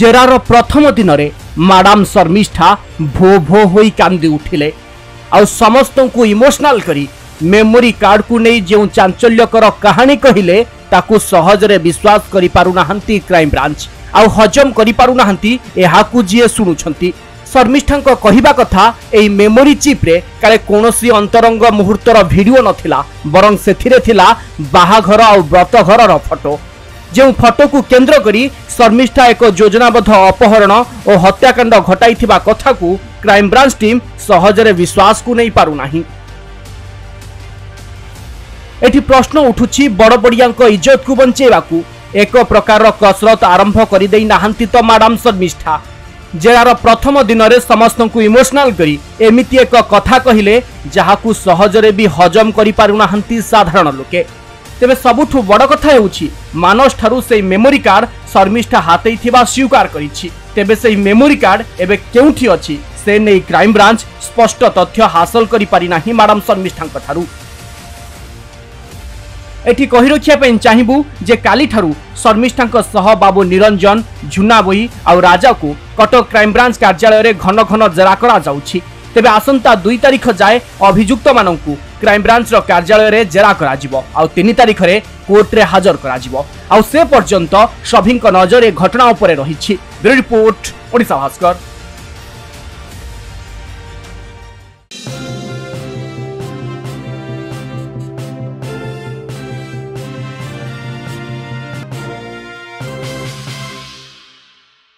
জেরার প্রথম দিনরে ম্যাডাম শর্মিষ্ঠা ভো ভো হয়ে কান্দি উঠিলে আস্ত ইমোশনাল করে মেমোরি কার্ডকু নেই যে চাঞ্চল্যকর কাহিনী কহিলে তাকে সহজরে বিশ্বাস করে পু না ক্রাইম ব্রাঞ্চ আউ হজম করে পু না যে শুণুটি শর্মিষ্ঠা কহা কথা এই মেমোরি চিপ্রে কালে কৌশি অন্তরঙ্গ মুহূর্তর ভিডিও নথিলা বরং সেথিরে থিলা বাহাঘর আউ ব্রতঘরর ফটো ଯେଉଁ ଫଟୋକୁ କେନ୍ଦ୍ର କରି ଶର୍ମିଷ୍ଠା ଏକ ଯୋଜନାବଦ୍ଧ ଅପହରଣ ଓ ହତ୍ୟାକାଣ୍ଡ ଘଟାଇଥିବା କଥାକୁ କ୍ରାଇମବ୍ରାଞ୍ଚ ଟିମ୍ ସହଜରେ ବିଶ୍ୱାସକୁ ନେଇପାରୁନାହିଁ ଏଠି ପ୍ରଶ୍ନ ଉଠୁଛି ବଡ଼ବଡ଼ିଆଙ୍କ ଇଜ୍ଜତକୁ ବଞ୍ଚାଇବାକୁ ଏକ ପ୍ରକାରର କସରତ ଆରମ୍ଭ କରିଦେଇ ନାହାନ୍ତି ତ ମ୍ୟାଡାମ୍ ଶର୍ମିଷ୍ଠା ଜେରାର ପ୍ରଥମ ଦିନରେ ସମସ୍ତଙ୍କୁ ଇମୋସନାଲ୍ କରି ଏମିତି ଏକ କଥା କହିଲେ ଯାହାକୁ ସହଜରେ ବି ହଜମ କରିପାରୁନାହାନ୍ତି ସାଧାରଣ ଲୋକେ ତେବେ ସବୁଠୁ ବଡ଼ କଥା ହେଉଛି ମାନସଠାରୁ ସେହି ମେମୋରି କାର୍ଡ ଶର୍ମିଷ୍ଠା ହାତେଇଥିବା ସ୍ୱୀକାର କରିଛି ତେବେ ସେହି ମେମୋରି କାର୍ଡ ଏବେ କେଉଁଠି ଅଛି ସେ ନେଇ କ୍ରାଇମବ୍ରାଞ୍ଚ ସ୍ପଷ୍ଟ ତଥ୍ୟ ହାସଲ କରିପାରିନାହିଁ ମ୍ୟାଡ଼ାମ୍ ଶର୍ମିଷ୍ଠାଙ୍କଠାରୁ ଏଠି କହି ରଖିବା ପାଇଁ ଚାହିଁବୁ ଯେ କାଲିଠାରୁ ଶର୍ମିଷ୍ଠାଙ୍କ ସହ ବାବୁ ନିରଞ୍ଜନ ଝୁନାବୋଇ ଆଉ ରାଜାକୁ କଟକ କ୍ରାଇମବ୍ରାଞ୍ଚ କାର୍ଯ୍ୟାଳୟରେ ଘନ ଘନ ଜେରା କରାଯାଉଛି ତେବେ ଆସନ୍ତା ଦୁଇ ତାରିଖ ଯାଏ ଅଭିଯୁକ୍ତମାନଙ୍କୁ କ୍ରାଇମବ୍ରାଞ୍ଚର କାର୍ଯ୍ୟାଳୟରେ ଜେରା କରାଯିବ ଆଉ ତିନି ତାରିଖରେ କୋର୍ଟରେ ହାଜର କରାଯିବ ଆଉ ସେ ପର୍ଯ୍ୟନ୍ତ ସଭିଙ୍କ ନଜର ଏ ଘଟଣା ଉପରେ ରହିଛି ବ୍ୟୁରୋ ରିପୋର୍ଟ ଓଡ଼ିଶା ଭାସ୍କର